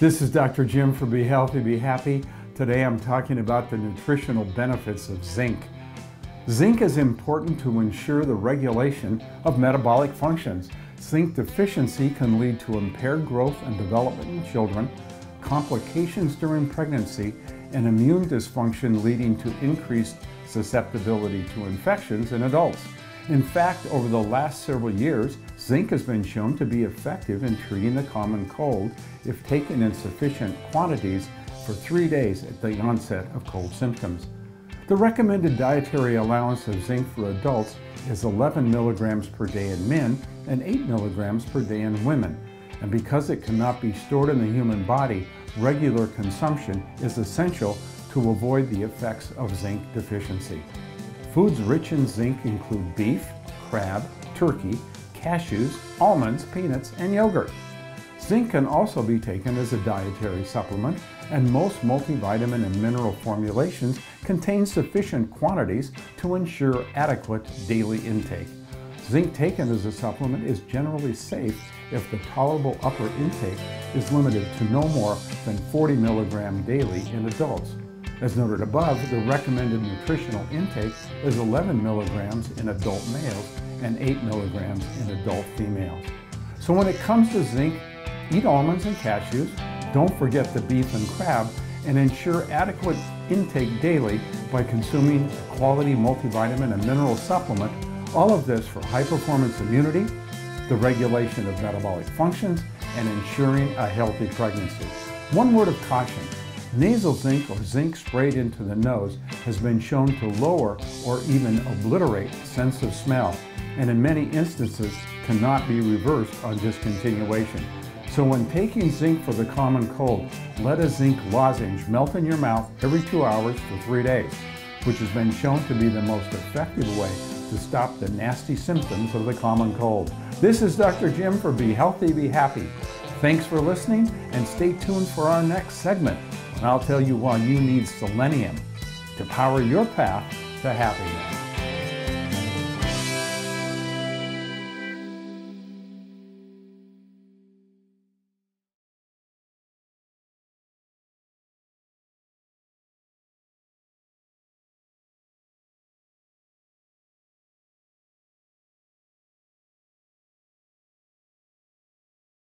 This is Dr. Jim for Be Healthy, Be Happy. Today I'm talking about the nutritional benefits of zinc. Zinc is important to ensure the regulation of metabolic functions. Zinc deficiency can lead to impaired growth and development in children, complications during pregnancy, and immune dysfunction leading to increased susceptibility to infections in adults. In fact, over the last several years, zinc has been shown to be effective in treating the common cold if taken in sufficient quantities for three days at the onset of cold symptoms. The recommended dietary allowance of zinc for adults is 11 milligrams per day in men and 8 milligrams per day in women. And because it cannot be stored in the human body, regular consumption is essential to avoid the effects of zinc deficiency. Foods rich in zinc include beef, crab, turkey, cashews, almonds, peanuts, and yogurt. Zinc can also be taken as a dietary supplement, and most multivitamin and mineral formulations contain sufficient quantities to ensure adequate daily intake. Zinc taken as a supplement is generally safe if the tolerable upper intake is limited to no more than 40 milligram daily in adults. As noted above, the recommended nutritional intake is 11 milligrams in adult males and 8 milligrams in adult females. So when it comes to zinc, eat almonds and cashews, don't forget the beef and crab, and ensure adequate intake daily by consuming a quality multivitamin and mineral supplement, all of this for high performance immunity, the regulation of metabolic functions, and ensuring a healthy pregnancy. One word of caution, Nasal zinc or zinc sprayed into the nose has been shown to lower or even obliterate sense of smell and in many instances cannot be reversed on discontinuation. So when taking zinc for the common cold, let a zinc lozenge melt in your mouth every two hours for three days, which has been shown to be the most effective way to stop the nasty symptoms of the common cold. This is Dr. Jim for Be Healthy, Be Happy. Thanks for listening and stay tuned for our next segment and I'll tell you why you need selenium to power your path to happiness.